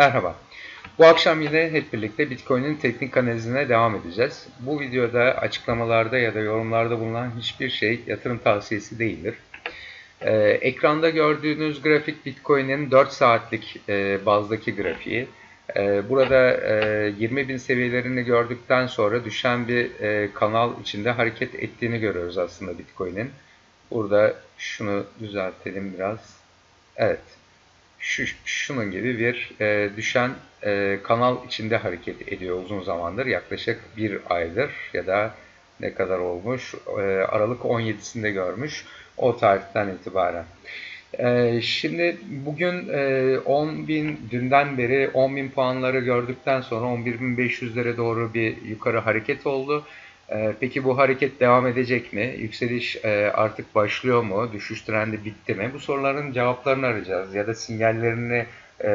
Merhaba. Bu akşam yine hep birlikte Bitcoin'in teknik analizine devam edeceğiz. Bu videoda açıklamalarda ya da yorumlarda bulunan hiçbir şey yatırım tavsiyesi değildir. Ee, ekranda gördüğünüz grafik Bitcoin'in 4 saatlik e, bazdaki grafiği. Ee, burada e, 20 bin seviyelerini gördükten sonra düşen bir e, kanal içinde hareket ettiğini görüyoruz aslında Bitcoin'in. Burada şunu düzeltelim biraz. Evet şu, şunun gibi bir e, düşen e, kanal içinde hareket ediyor uzun zamandır. Yaklaşık bir aydır ya da ne kadar olmuş? E, Aralık 17'sinde görmüş o tarihten itibaren. E, şimdi bugün e, 10 bin, dünden beri 10 bin puanları gördükten sonra 11.500'lere doğru bir yukarı hareket oldu. Ee, peki bu hareket devam edecek mi? Yükseliş e, artık başlıyor mu? Düşüş trendi bitti mi? Bu soruların cevaplarını arayacağız ya da sinyallerini e,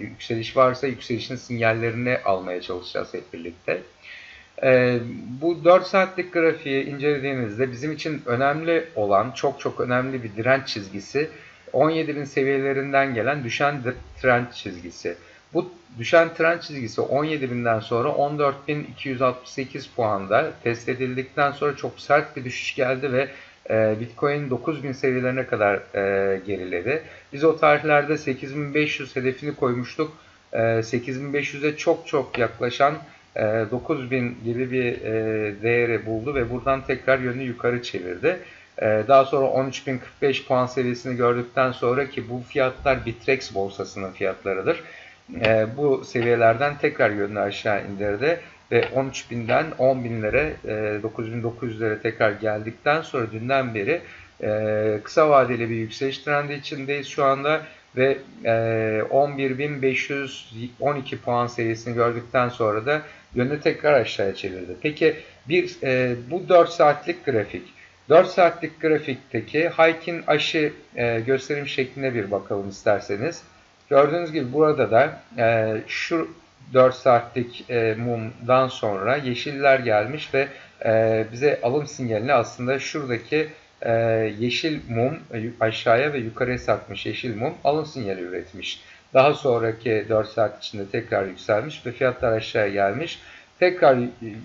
yükseliş varsa yükselişin sinyallerini almaya çalışacağız hep birlikte. E, bu 4 saatlik grafiği incelediğimizde bizim için önemli olan, çok çok önemli bir direnç çizgisi 17.000 seviyelerinden gelen düşen trend çizgisi. Bu düşen trend çizgisi 17.000'den sonra 14.268 puanda test edildikten sonra çok sert bir düşüş geldi ve e, Bitcoin 9.000 seviyelerine kadar e, geriledi. Biz o tarihlerde 8.500 hedefini koymuştuk. E, 8.500'e çok çok yaklaşan e, 9.000 gibi bir e, değeri buldu ve buradan tekrar yönünü yukarı çevirdi. E, daha sonra 13.045 puan seviyesini gördükten sonra ki bu fiyatlar Bitrex borsasının fiyatlarıdır e, bu seviyelerden tekrar yönünü aşağı indirdi ve 13.000'den 10.000'lere e, 9.900'lere tekrar geldikten sonra dünden beri e, kısa vadeli bir yükseliş trendi içindeyiz şu anda ve e, 11.512 puan seviyesini gördükten sonra da yönünü tekrar aşağıya çevirdi. Peki bir e, bu 4 saatlik grafik 4 saatlik grafikteki Haykin aşı e, gösterim şekline bir bakalım isterseniz. Gördüğünüz gibi burada da e, şu 4 saatlik e, mumdan sonra yeşiller gelmiş ve e, bize alım sinyalini aslında şuradaki e, yeşil mum aşağıya ve yukarıya sarkmış yeşil mum alım sinyali üretmiş. Daha sonraki 4 saat içinde tekrar yükselmiş ve fiyatlar aşağıya gelmiş. Tekrar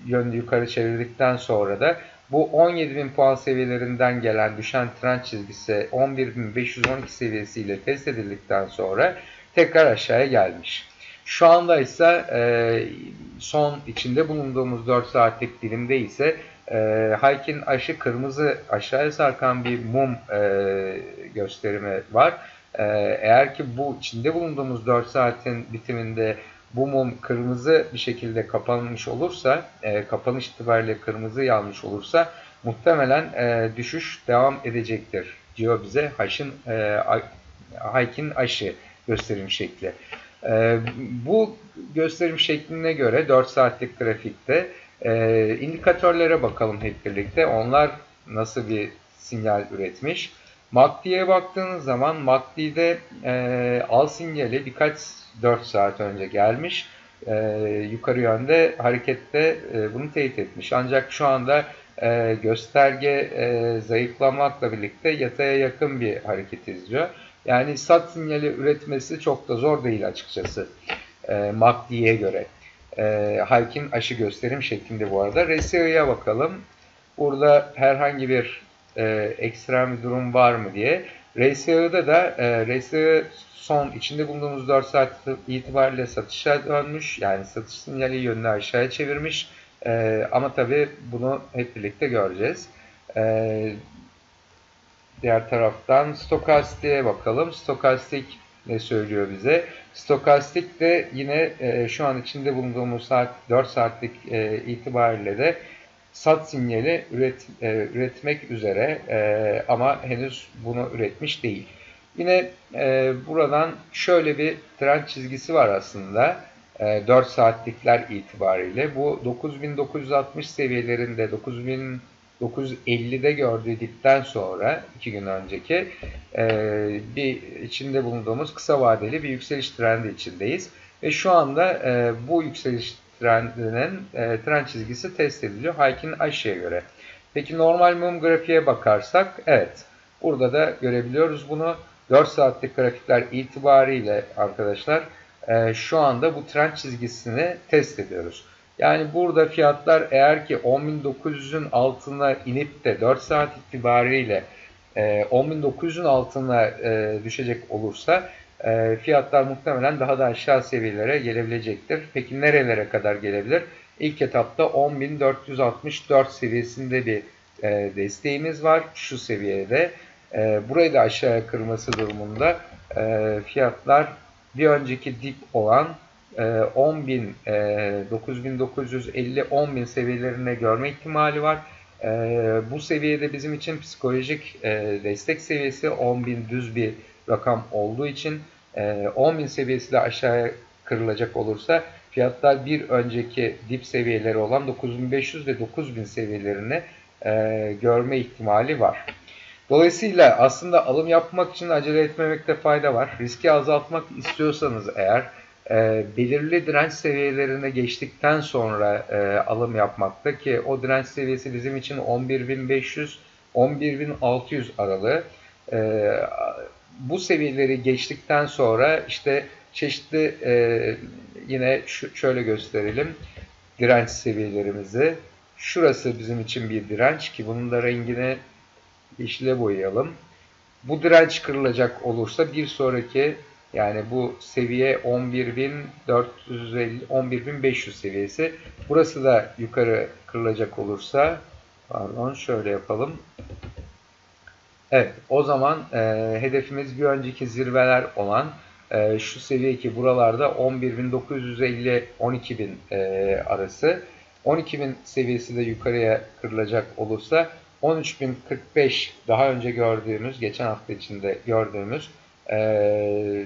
yönünü yukarı çevirdikten sonra da bu 17.000 puan seviyelerinden gelen düşen trend çizgisi 11.512 seviyesiyle test edildikten sonra tekrar aşağıya gelmiş. Şu anda ise e, son içinde bulunduğumuz 4 saatlik dilimde ise e, Haykin aşı kırmızı aşağıya sarkan bir mum e, gösterimi var. Eğer ki bu içinde bulunduğumuz 4 saatin bitiminde bu mum kırmızı bir şekilde kapanmış olursa, e, kapanış itibariyle kırmızı yanmış olursa muhtemelen e, düşüş devam edecektir diyor bize Haş'ın e, Haykin aşı gösterim şekli. E, bu gösterim şekline göre 4 saatlik grafikte e, indikatörlere bakalım hep birlikte. Onlar nasıl bir sinyal üretmiş. MACD'ye baktığınız zaman MACD'de e, al sinyali birkaç 4 saat önce gelmiş. E, yukarı yönde harekette e, bunu teyit etmiş. Ancak şu anda e, gösterge e, zayıflamakla birlikte yataya yakın bir hareket izliyor. Yani sat sinyali üretmesi çok da zor değil açıkçası e, MACD'ye göre. E, Halk'in aşı gösterim şeklinde bu arada. RSI'ye bakalım. Burada herhangi bir e, ekstrem bir durum var mı diye. RSI'de de e, RSI son içinde bulunduğumuz 4 saat itibariyle satışa dönmüş. Yani satış sinyali yönünü aşağıya çevirmiş. E, ama tabii bunu hep birlikte göreceğiz. E, diğer taraftan stokastik'e bakalım. Stokastik ne söylüyor bize? Stokastik de yine e, şu an içinde bulunduğumuz saat 4 saatlik e, itibariyle de sat sinyali üret, e, üretmek üzere e, ama henüz bunu üretmiş değil. Yine e, buradan şöyle bir trend çizgisi var aslında. E, 4 saatlikler itibariyle. Bu 9960 seviyelerinde 9950'de gördükten sonra 2 gün önceki e, bir içinde bulunduğumuz kısa vadeli bir yükseliş trendi içindeyiz. Ve şu anda e, bu yükseliş trendinin e, trend çizgisi test ediliyor Haykin aşağıya göre. Peki normal mum grafiğe bakarsak evet burada da görebiliyoruz bunu. 4 saatlik grafikler itibariyle arkadaşlar e, şu anda bu trend çizgisini test ediyoruz. Yani burada fiyatlar eğer ki 10.900'ün altına inip de 4 saat itibariyle e, 10.900'ün altına e, düşecek olursa e, fiyatlar muhtemelen daha da aşağı seviyelere gelebilecektir. Peki nerelere kadar gelebilir? İlk etapta 10.464 seviyesinde bir e, desteğimiz var şu seviyede. E, burayı da aşağıya kırması durumunda e, fiyatlar bir önceki dip olan e, 10.000, e, 9.950, 10.000 seviyelerine görme ihtimali var. E, bu seviyede bizim için psikolojik e, destek seviyesi 10.000 düz bir rakam olduğu için e, 10.000 seviyesi de aşağıya kırılacak olursa fiyatlar bir önceki dip seviyeleri olan 9500 ve 9000 seviyelerini e, görme ihtimali var. Dolayısıyla aslında alım yapmak için acele etmemekte fayda var. Riski azaltmak istiyorsanız eğer e, belirli direnç seviyelerine geçtikten sonra e, alım yapmakta ki o direnç seviyesi bizim için 11.500 11.600 aralığı. E, bu seviyeleri geçtikten sonra işte çeşitli e, yine şu, şöyle gösterelim direnç seviyelerimizi. Şurası bizim için bir direnç ki bunun da rengini yeşile boyayalım. Bu direnç kırılacak olursa bir sonraki yani bu seviye 11.450 11.500 seviyesi. Burası da yukarı kırılacak olursa pardon şöyle yapalım. Evet o zaman e, hedefimiz bir önceki zirveler olan e, şu seviye ki buralarda 11.950 12.000 e, arası. 12.000 seviyesi de yukarıya kırılacak olursa 13.045 daha önce gördüğümüz, geçen hafta içinde gördüğümüz e,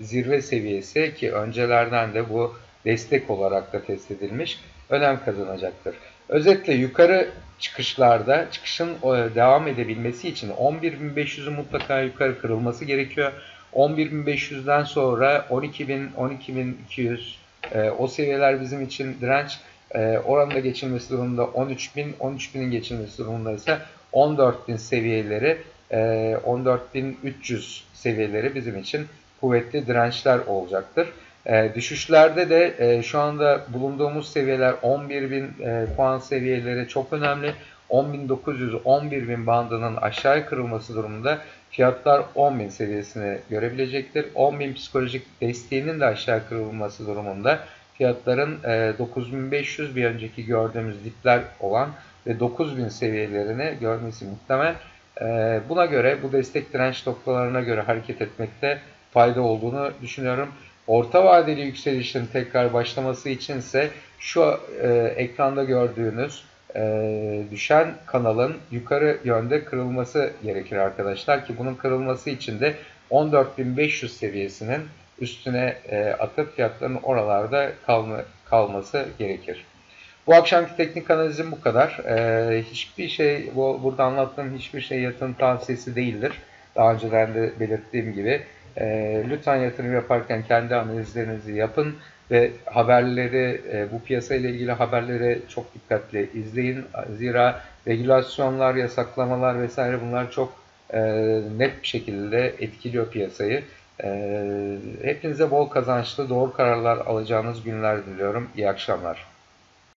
zirve seviyesi ki öncelerden de bu destek olarak da test edilmiş önem kazanacaktır. Özetle yukarı çıkışlarda çıkışın devam edebilmesi için 11.500'ün mutlaka yukarı kırılması gerekiyor. 11.500'den sonra 12.000, 12.200 e, o seviyeler bizim için direnç. E, oranın geçilmesi durumunda 13.000, 13.000'in geçilmesi durumunda ise 14.000 seviyeleri, e, 14.300 seviyeleri bizim için kuvvetli dirençler olacaktır. E, düşüşlerde de e, şu anda bulunduğumuz seviyeler 11.000 e, puan seviyeleri çok önemli. 10.900, 11.000 bandının aşağıya kırılması durumunda fiyatlar 10.000 seviyesini görebilecektir. 10.000 psikolojik desteğinin de aşağı kırılması durumunda fiyatların e, 9.500 bir önceki gördüğümüz dipler olan ve 9.000 seviyelerini görmesi muhtemel. E, buna göre bu destek direnç noktalarına göre hareket etmekte fayda olduğunu düşünüyorum. Orta vadeli yükselişin tekrar başlaması içinse şu e, ekranda gördüğünüz e, düşen kanalın yukarı yönde kırılması gerekir arkadaşlar ki bunun kırılması için de 14.500 seviyesinin üstüne e, atıp fiyatların oralarda kalma, kalması gerekir. Bu akşamki teknik analizim bu kadar. E, hiçbir şey, bu, burada anlattığım hiçbir şey yatırım tavsiyesi değildir. Daha önceden de belirttiğim gibi. E, lütfen yatırım yaparken kendi analizlerinizi yapın ve haberleri, e, bu piyasa ile ilgili haberleri çok dikkatli izleyin. Zira regülasyonlar, yasaklamalar vesaire bunlar çok e, net bir şekilde etkiliyor piyasayı. E, hepinize bol kazançlı, doğru kararlar alacağınız günler diliyorum. İyi akşamlar.